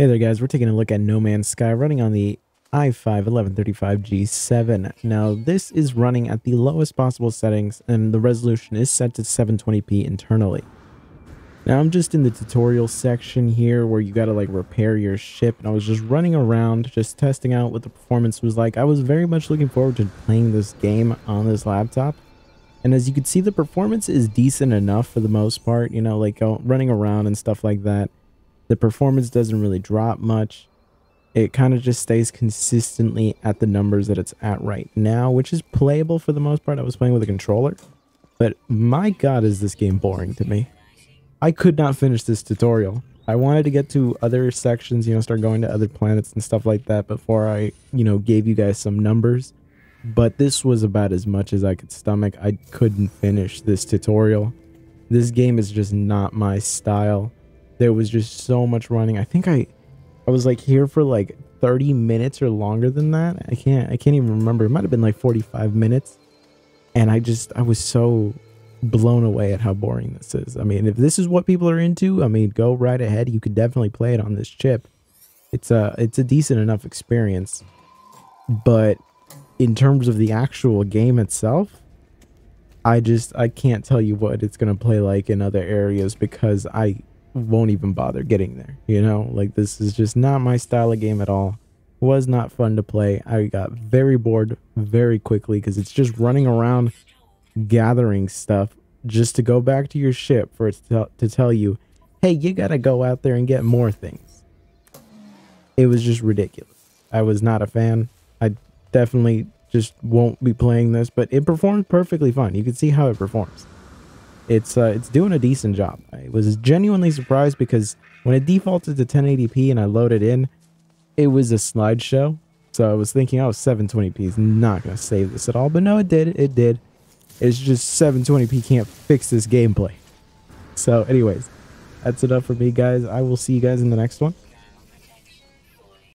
Hey there guys, we're taking a look at No Man's Sky running on the i5 1135G7. Now this is running at the lowest possible settings and the resolution is set to 720p internally. Now I'm just in the tutorial section here where you gotta like repair your ship and I was just running around just testing out what the performance was like. I was very much looking forward to playing this game on this laptop. And as you can see the performance is decent enough for the most part, you know, like running around and stuff like that. The performance doesn't really drop much. It kind of just stays consistently at the numbers that it's at right now, which is playable for the most part. I was playing with a controller, but my god is this game boring to me. I could not finish this tutorial. I wanted to get to other sections, you know, start going to other planets and stuff like that before I, you know, gave you guys some numbers. But this was about as much as I could stomach. I couldn't finish this tutorial. This game is just not my style there was just so much running. I think I I was like here for like 30 minutes or longer than that. I can't I can't even remember. It might have been like 45 minutes. And I just I was so blown away at how boring this is. I mean, if this is what people are into, I mean, go right ahead. You could definitely play it on this chip. It's a it's a decent enough experience. But in terms of the actual game itself, I just I can't tell you what it's going to play like in other areas because I won't even bother getting there. You know, like this is just not my style of game at all. Was not fun to play. I got very bored very quickly because it's just running around gathering stuff just to go back to your ship for it to, to tell you, hey, you got to go out there and get more things. It was just ridiculous. I was not a fan. I definitely just won't be playing this, but it performed perfectly fine. You can see how it performs it's uh, it's doing a decent job. I was genuinely surprised because when it defaulted to 1080p and I loaded in, it was a slideshow. So I was thinking, oh, 720p is not going to save this at all. But no, it did. It did. It's just 720p can't fix this gameplay. So anyways, that's enough for me, guys. I will see you guys in the next one.